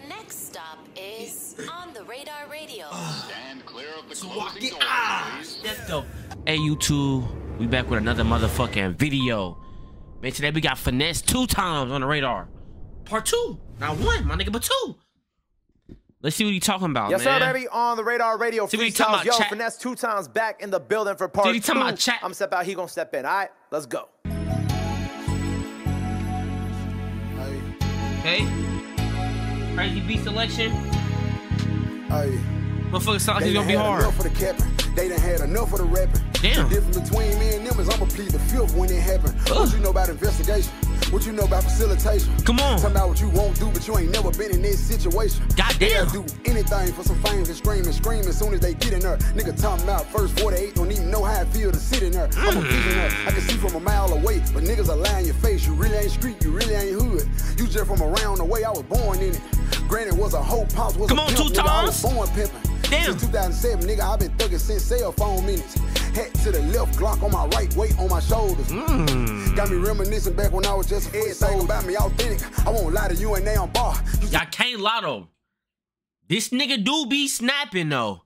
The next stop is on the radar radio. Stand clear of the so closing door, ah, the Hey YouTube, we back with another motherfucking video. Man, today we got Finesse2tymes on the radar. Part two, not one, my nigga, but two. Let's see what he talking about, yes, man. Yes, sir, baby. On the radar radio. See he talking about Yo, chat. Finesse2tymes back in the building for part two. Talking about chat. I'm step out. He gonna step in. All right, let's go. Hey. hey. Crazy beat selection. Hey, Motherfucker sound like it's gonna be hard. enough of the capping. They done had enough of the rapping. Damn. The difference between me and them is I'ma plead the fifth when it happen. Ugh. What you know about investigation? What you know about facilitation? Come on. Talking about what you won't do, but you ain't never been in this situation. Goddamn. They'll do anything for some fame and scream and scream as soon as they get in there. Nigga talking about first 48, don't even know how it feel to sit in there. I'm Mm. a visionary, I can see from a mile away, but niggas are lying your face. You really ain't street, you really ain't hood. You just from around the way I was born in it. Granted was a whole pops, was Come on, pimp, two nigga, times. born pimping. Damn. Since 2007, nigga, i been thugging since cell phone minutes. Hat to the left, Glock on my right, weight on my shoulders. Mm. Got me reminiscing back when I was just a Everything about me authentic. I won't lie to you and they on bar. Y'all can't lie though. This nigga do be snapping though.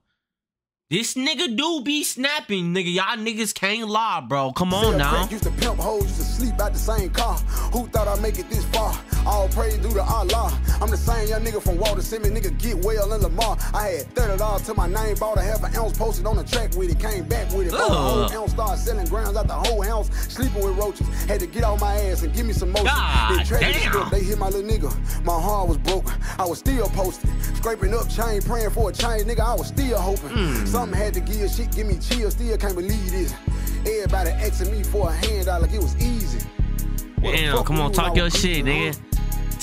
This nigga do be snapping, nigga. Y'all niggas can't lie, bro. Come on now. Used to pimp hoes, used to sleep out the same car. Who thought I'd make it this far? All praise due to Allah. I'm the same young nigga from Walter Simmons, nigga get well in Lamar. I had 30 dollars to my name, bought a half an ounce, posted on the track with it, came back with it. Bought a whole ounce, started selling grounds out the whole house, sleeping with roaches. Had to get off my ass and give me some motion. God damn. struck, they hit my little nigga. My heart was broke. I was still posting, scraping up chain, praying for a change, nigga. I was still hoping. Hmm. Something had to give shit, give me chills. Still can't believe this. Everybody asking me for a handout like it was easy. Damn, come on, talk your shit, nigga.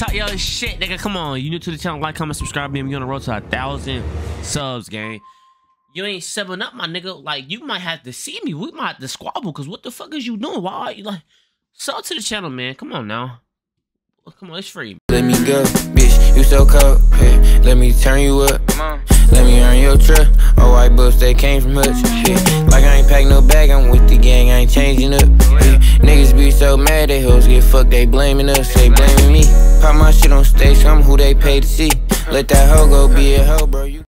Talk your shit, nigga. Come on. You new to the channel, like, comment, subscribe, baby. We on the road to a thousand subs, gang. You ain't subbing up, my nigga. Like, you might have to see me. We might have to squabble, because what the fuck is you doing? Why are you, like, sub to the channel, man. Come on now. Come on, it's free. Let me go, bitch, you so cold. Yeah. Let me turn you up. Let me earn your trust. All white books they came from us. Yeah. Like I ain't pack no bag, I'm with the gang, I ain't changing up. Yeah. Niggas be so mad, they hoes get fucked, they blaming us, they blaming me. Pop my shit on stage, I'm who they pay to see. Let that hoe go be a hoe, bro. You